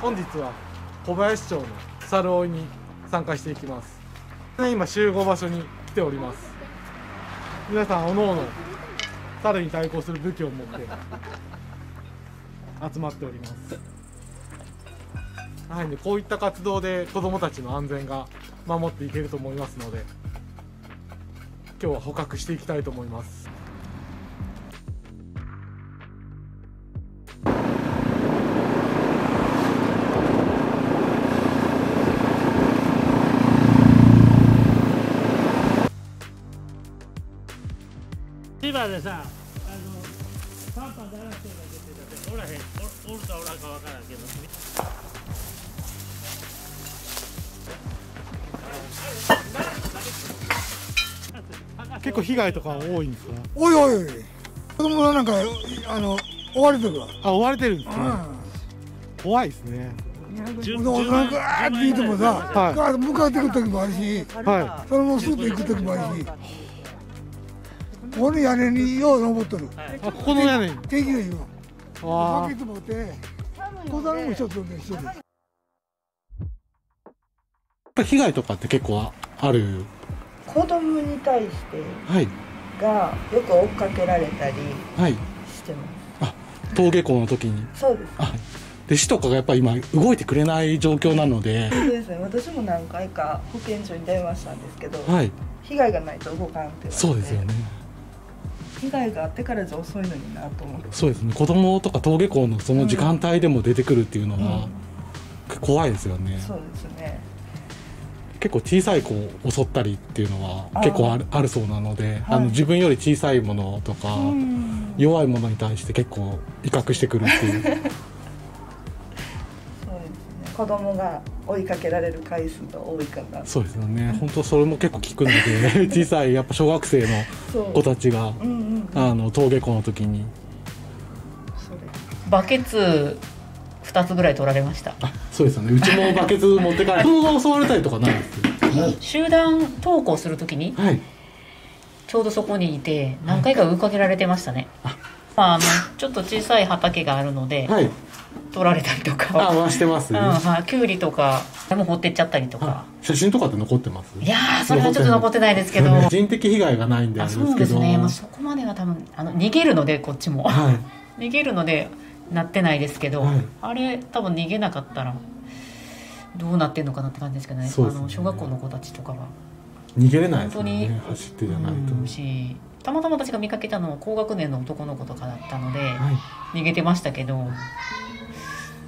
本日は小林町の猿追いに参加していきます。今集合場所に来ております。皆さんおのおの猿に対抗する武器を持って集まっております。はい、こういった活動で子どもたちの安全が守っていけると思いますので今日は捕獲していきたいと思います。千葉でさ、あの、パンパン鳴らしてるだけってだって、おらへん、おおるかおらんかわからんけど。結構被害とか多いんですか？おいおい子供がなんかあの追われてるわ、あ追われてるんですね。う怖いですね。ん、子供がガーって言ってもさ、はい向かってくる時もあるしはそのままスーッと行く時もあるしこの屋根によう登っとる。い。あここの屋根に。天気がいいわバあケツ持って小皿も一つで一緒であ被害とかって結構ある？子供に対してはい。がよく追っかけられたりはい。してま登下校の時に。すそうです。あで市とかがやっぱり今動いてくれない状況なので。そうですね。私も何回か保健所に電話したんですけど、はい。被害がないと動かんって。そうですよね被害があってからじゃ遅いのになと思ってそうですね。子供とか登下校のその時間帯でも出てくるっていうのは怖いですよね、そうですね。結構小さい子を襲ったりっていうのは結構あるあるそうなので、あのはい自分より小さいものとか、うん。弱いものに対して結構威嚇してくるっていう 子供が追いかけられる回数が多いかな。そうですよね。本当それも結構聞くので 小さいやっぱ小学生の子たちがうんうんあの登下校の時に。バケツ2つぐらい取られました。あそうですよね。うちもバケツ持ってから子供が襲われたりとかないです集団登校するときにはい。ちょうどそこにいて何回か追いかけられてましたね、まあ、あのちょっと小さい畑があるので、はい取られたりとあか、回してます、うんはい、きゅうりとかでも掘ってっちゃったりとか。写真とかって残ってます？いやーそれはちょっと残ってないですけど。人的被害がないんであそうですね、まあ、そこまでは多分あの逃げるのでこっちも。はい。逃げるのでなってないですけど、はい。あれ多分逃げなかったらどうなってんのかなって感じですけどね。ね。あの小学校の子たちとかは。逃げれないですよ本当にね走ってじゃないと、うんしたまたま私が見かけたのは高学年の男の子とかだったのではい。逃げてましたけど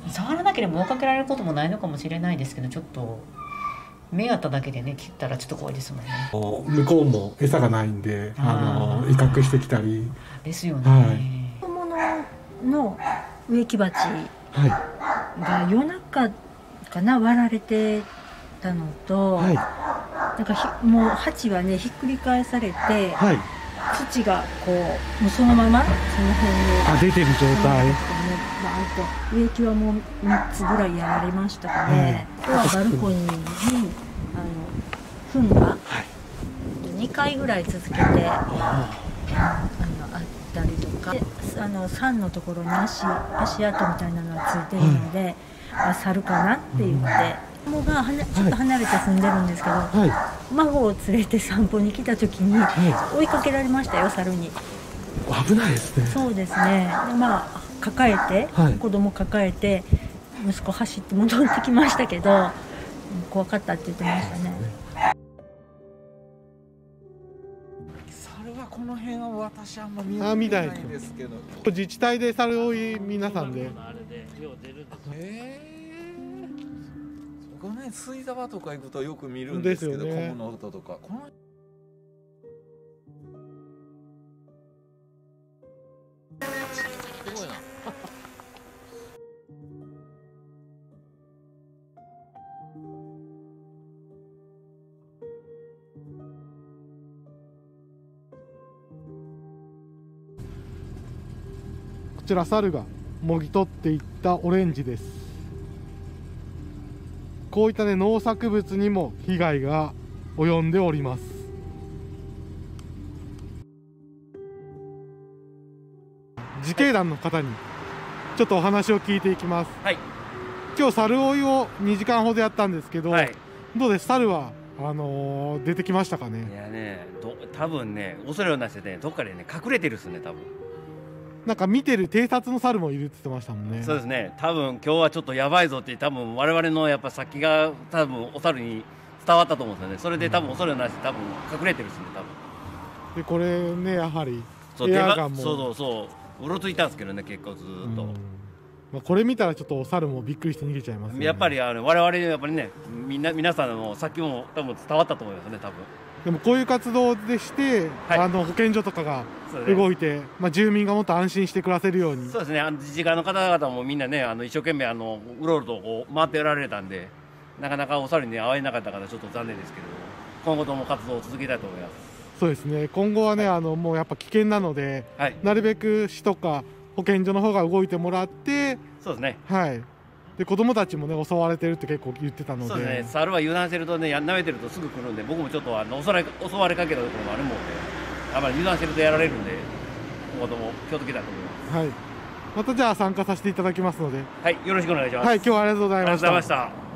触らなければ追いかけられることもないのかもしれないですけどちょっと目当ただけでね切ったらちょっと怖いですもんね。向こうも餌がないんであの威嚇してきたり。ですよね、はい。子供のの植木鉢はい。が夜中かな割られてたのと、はい。なんかひもう鉢はねひっくり返されてはい。土がこうもうそのままその辺に。あ出てる状態そうですねバーンと植木はもう3つぐらいやられましたかね、あとはバルコニーにあの糞が2回ぐらい続けてあのあったりとか。であの酸のところに足足跡みたいなのがついてるので、あ猿かなって言って。子供がはなちょっと離れて住んでるんですけど、は孫を連れて散歩に来た時には追いかけられましたよ猿に。い危ないですね。そうですね。でまあ抱えて、はい。子供抱えて息子走って戻ってきましたけど、うん怖かったって言ってましたね。猿はこの辺は私あんま見あ見ないですけど。自治体で猿追い皆さんであれで量出るんで。すええ僕はね水沢とか行くとよく見るんですけどね。コブの音とか。このちら猿がもぎ取っていったオレンジです。こういったね農作物にも被害が及んでおります。自警団の方にちょっとお話を聞いていきます。はい。今日猿追いを2時間ほどやったんですけど、はい。どうです？猿はあのー出てきましたかいねやねど多分ね恐れをなしてねどっかでね隠れてるっすね多分なんか見てる偵察の猿もいるって言ってましたもんね。そうですね。多分今日はちょっとやばいぞって多分我々のやっぱ先が多分お猿に伝わったと思うんですよね。それで多分恐れをなして多分隠れてるっすね多分。でこれねやはりそうエアガンも。そうそうそう。うろついたんですけどね結構ずーっと、うん。まあ、これ見たらちょっとお猿もびっくりして逃げちゃいますよね。やっぱりあの我々やっぱりねみんな皆さんの先も多分伝わったと思いますね多分でもこういう活動でして、はい。あの保健所とかが動いて、まあ、住民がもっと安心して暮らせるように。そうですね。あの自治会の方々もみんなねあの一生懸命あのうろうろとこう回っておられたんでなかなかお猿に会えなかった方ちょっと残念ですけど今後とも活動を続けたいと思います。そうですね。今後はね、あのもうやっぱ危険なのではい。なるべく市とか保健所の方が動いてもらってそうですね。はいで子供たちもね襲われてるって結構言ってたので。そうですね。猿は油断してるとねや舐めてるとすぐ来るんで僕もちょっとあの襲われ襲われかけたところもあるもんでやっぱり油断してるとやられるんで今後とも気をつけたいと思います。はい。またじゃあ参加させていただきますので。はいよろしくお願いします。はい今日はありがとうございました